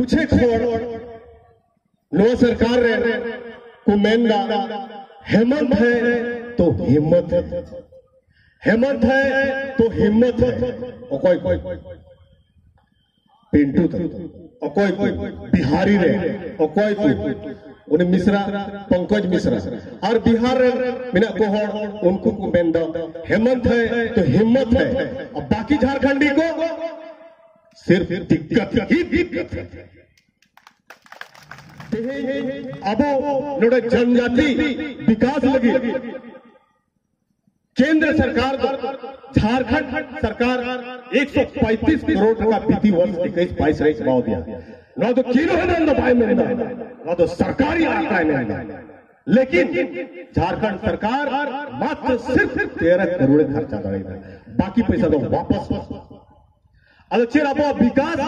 कुछ खोड़ नो सरकार को मेंदा। हेमंत है तो हिम्मत। हेमंत है तो हिम्मत। है ओकोय पिंटू तो ओकोय बिहारी रे तो उन्हें मिश्रा, पंकज मिश्रा। और बिहार मिना को उनको को हेमंत है तो हिम्मत है। और बाकी झारखंडी को सिर्फ़ दिक्कत ही दिक्कत है। अब नोड़े जनजाति विकास लगी। केंद्र सरकार झारखंड सरकार 135 करोड़ टका बीती वर्ष इक्कीस बाईस रही भाव दिया। ना तो किलो है, ना पाए में ना तो सरकारी आंकड़ा में लेकिन झारखंड सरकार मात्र सिर्फ़ तेरह करोड़ खर्चा करेगा बाकी पैसा तो वापस विकास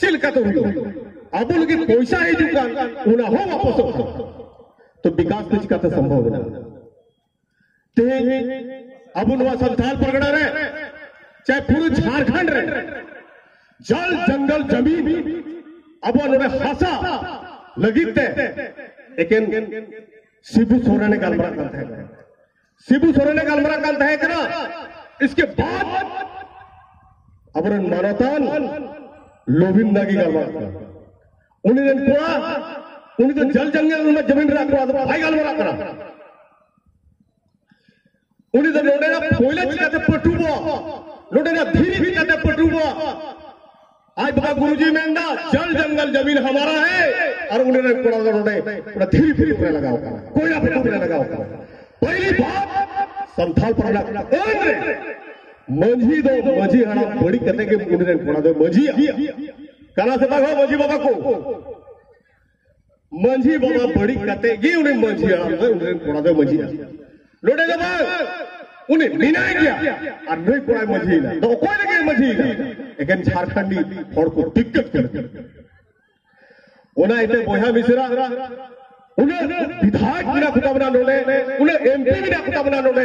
चलका तो अब पैसा हजुना वापस तो विकास तो चिकाते संभव अब संथाल परगना रहे। चाहे पूरे झारखंड रहे। जल, जंगल, ज़मीन भी अब हासा लगी लेकिन शिबू सोरेन गलमरा कल शिबू सोरेन गलमरा कल इसके बाद අපරන් නරතන් ලොවින් නැගි ගල්වා උනිද කොරා උනිද ජල් ජංගල් වල ජමීන් රාකරා භායි ගල්වා රාකරා උනිද ලොඩේන පොයිලච් කත පටුව ලොඩේන धीरे भी कते पटुव आज बाबा गुरुजी मेंदा जल जंगल ज़मीन हमारा है। और उन्होंने कोड़ा उन्होंने थोड़ा धीरे धीरे पर लगा कोई ना पर लगा होगा पहली बात, संथाल पर लगा मंझी दो मंझी हड़ा बड़ी कहते कि उन्होंने पड़ा दो मंझी कला से देखो मंझी बाबा को। मंझी बाबा, बड़ी कहते ये उन्हें मंझी हड़ा उन्होंने पड़ा दो मंझी लोटे जब उन्हें बिना गया और नहीं पड़ा मंझी ना। तो कोई लगे मंझी ना। लेकिन झारखंडी और को दिक्कत कर उन्हें इतने बोया मिश्रा उन्हें विधायक बिना खुदा बना लोटे उन्हें एमपी बिना खुदा बना लोटे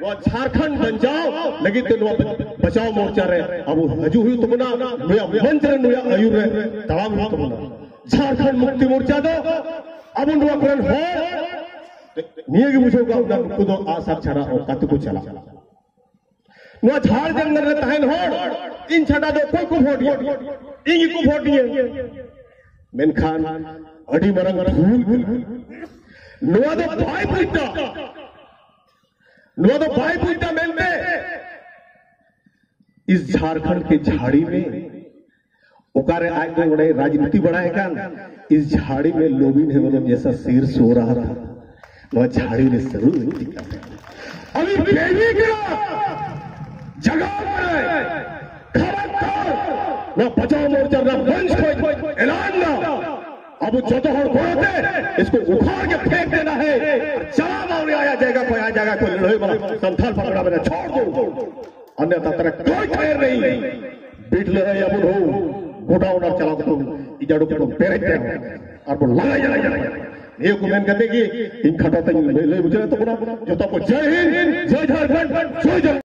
झारखंड बन जाओ। लगी तो बचाओ मोर्चा रहे। अब हजू हुई तुमना नुया मंच रे नुया आयुर रे तमाम हुई तुमना झारखंड मुक्ति मोर्चा दो। अब नुआ करन हो। निये की मुझे का उना को दो आशा छड़ा और कत को चला। नुआ झाड़ जंगल रे तहन हो। इन छड़ा दो, कोई को वोट इंगी को वोट दिए। मेनखान, अडी मरंग धूल नुआ दो, भाई पुइता तो भाई पूछता मिलते इस झारखंड के झाड़ी में उकारे आए तो उन्हें राजनीति बढ़ाएगा इस झाड़ी में लोबिन है मतलब जैसा शेर सो रहा था। वह झाड़ी ने ज़रूर अभी बेबी गिरा जगह ना बचाओ मोर्चा, ना मंच कोई ऐलान ना। अब जो तो बोलते इसको उखाड़ के फेंक देना है। वाला संथाल पकड़ा मेरा छोड़ दो अन्यथा तेरा कोई खैर नहीं बीट ले रहे अब हो गोडा उड़ा चला तो इजाड़ो को पेरे पे और वो लगा जला जला ये को मैंने कहते कि इन खटा तक ले मुझे तो बना